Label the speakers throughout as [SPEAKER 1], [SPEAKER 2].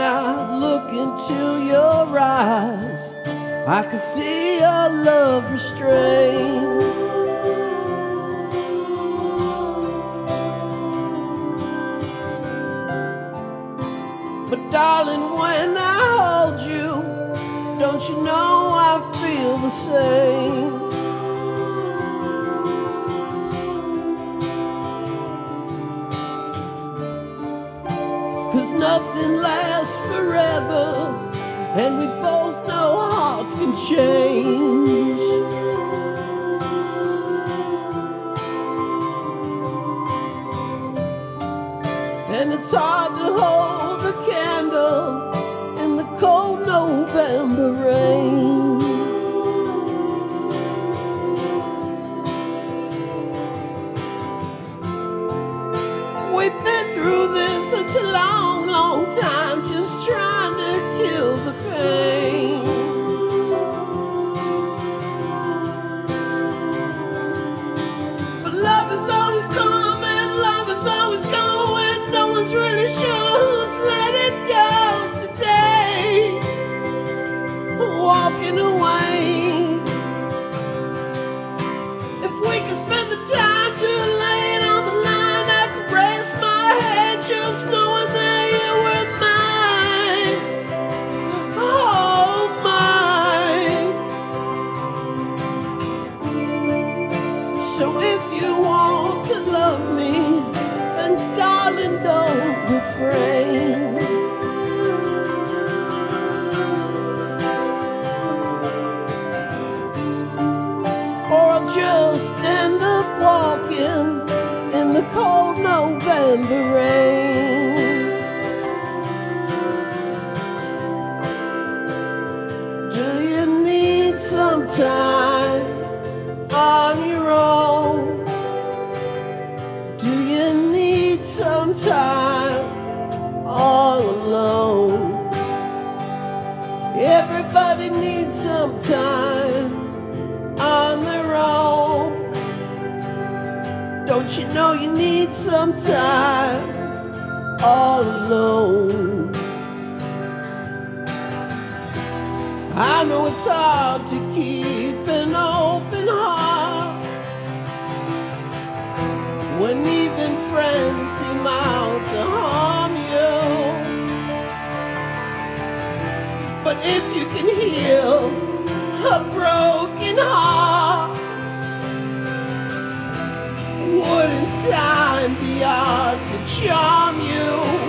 [SPEAKER 1] I look into your eyes, I can see your love restrained. But darling, when I hold you, don't you know I feel the same? Nothing lasts forever, and we both know hearts can change. And it's hard to hold a candle in the cold November rain. We've been through this such a long, long time, just trying to kill the pain. But love is always coming, love is always going. No one's really sure who's letting go today. Walking away. Just end up walking in the cold November rain. Do you need some time on your own? Do you need some time all alone? Everybody needs some time Don't you know you need some time all alone? I know it's hard to keep an open heart when even friends seem out to harm you. But if you can heal a broken heart, time be hard to charm you?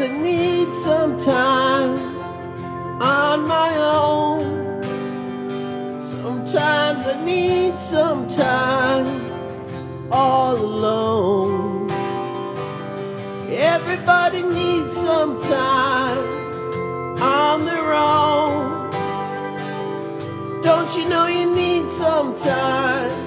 [SPEAKER 1] I need some time on my own. Sometimes I need some time all alone. Everybody needs some time on their own. Don't you know you need some time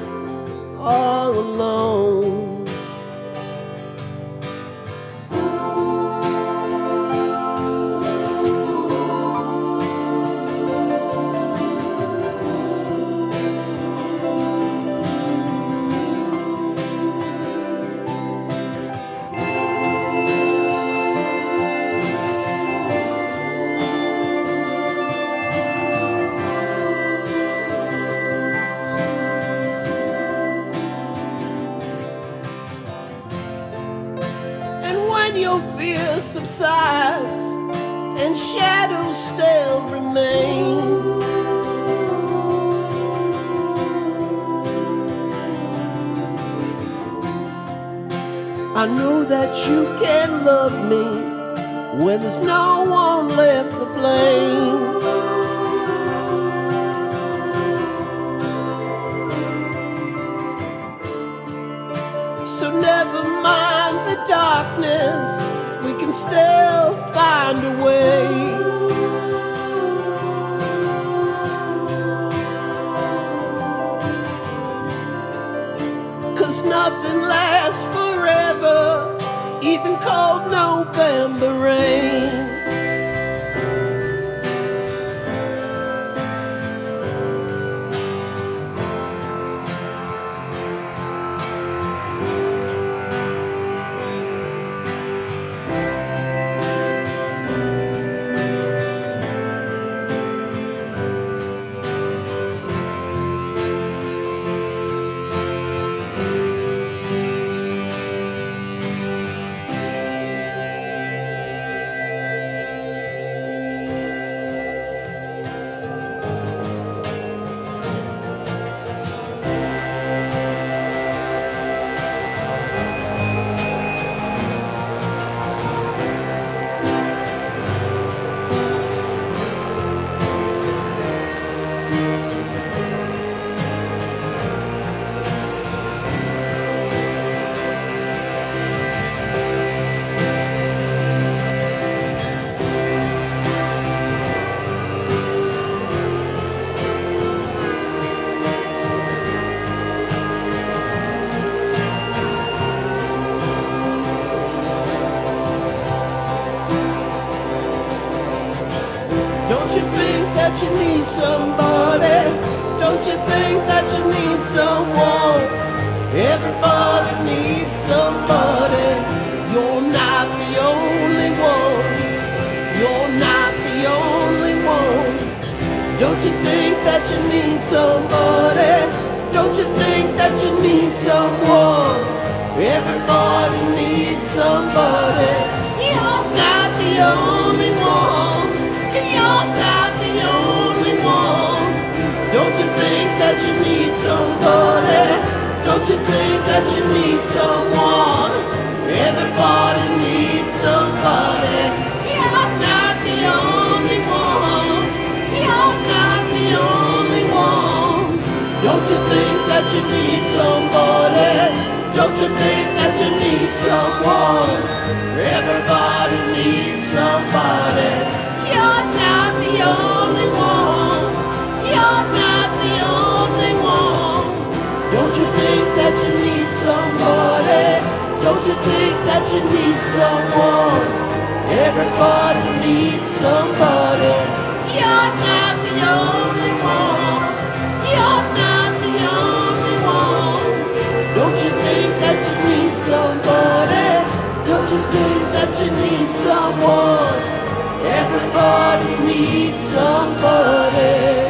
[SPEAKER 1] your fear subsides and shadows still remain. I know that you can love me when there's no one left to blame. So never mind darkness, we can still find a way. Cause nothing lasts forever, even cold November rain. You think that you need somebody? Don't you think that you need someone? Everybody needs somebody. You're not the only one. You're not the only one. Don't you think that you need somebody? Don't you think that you need someone? Everybody needs somebody. You're not the only that you need somebody? Don't you think that you need someone? Everybody needs somebody. You're not the only one. You're not the only one. Don't you think that you need somebody? Don't you think that you need someone? Everybody needs somebody. You're not the only one. You're not. Don't you think that you need somebody? Don't you think that you need someone? Everybody needs somebody. You're not the only one. You're not the only one. Don't you think that you need somebody? Don't you think that you need someone? Everybody needs somebody.